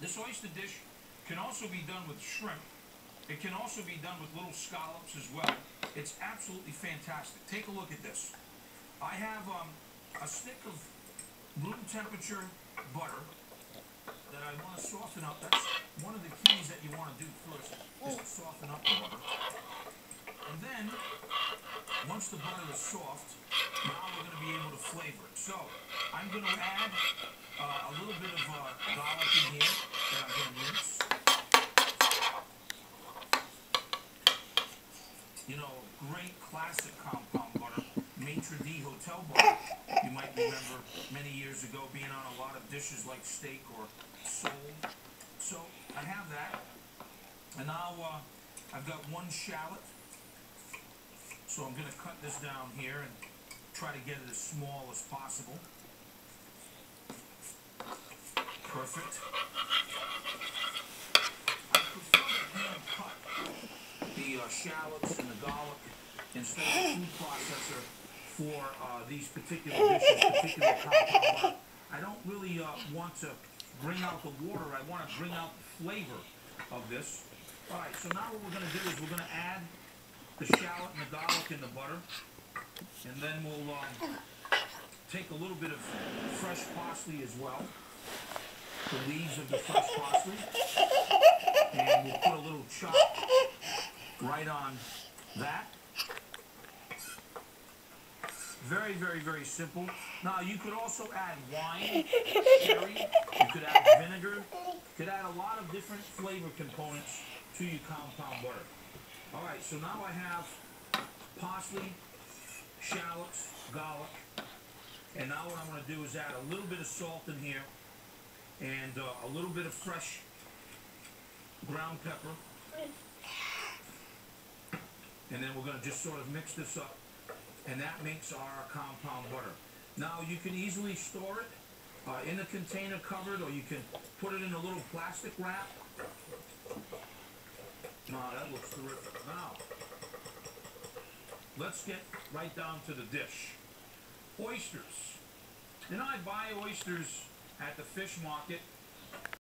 This oyster dish can also be done with shrimp. It can also be done with little scallops as well. It's absolutely fantastic. Take a look at this. I have um, a stick of room temperature butter that I want to soften up. That's one of the keys that you want to do first is to soften up the butter. And then, once the butter is soft, now we're going to be able to flavor it. So, I'm going to add uh, a little bit of uh, garlic in here that I'm going to mince. You know, great classic compound butter, maitre d' hotel butter. You might remember many years ago being on a lot of dishes like steak or sole. So I have that. And now uh, I've got one shallot. So I'm going to cut this down here and try to get it as small as possible. Perfect. I prefer to hand cut the uh, shallots and the garlic instead of a food processor for uh, these particular dishes, particular compound. I don't really uh, want to bring out the water. I want to bring out the flavor of this. All right, so now what we're going to do is we're going to add the shallot and the garlic in the butter. And then we'll um, take a little bit of fresh parsley as well. The leaves of the fresh parsley. And we'll put a little chop right on that. Very, very, very simple. Now you could also add wine, sherry, you could add vinegar, you could add a lot of different flavor components to your compound butter. All right, so now I have parsley, shallots, garlic, and now what I'm going to do is add a little bit of salt in here and uh, a little bit of fresh ground pepper. And then we're going to just sort of mix this up. And that makes our compound butter. Now you can easily store it uh, in a container covered or you can put it in a little plastic wrap. Now that looks terrific. Now, let's get right down to the dish. Oysters. Know, I buy oysters at the fish market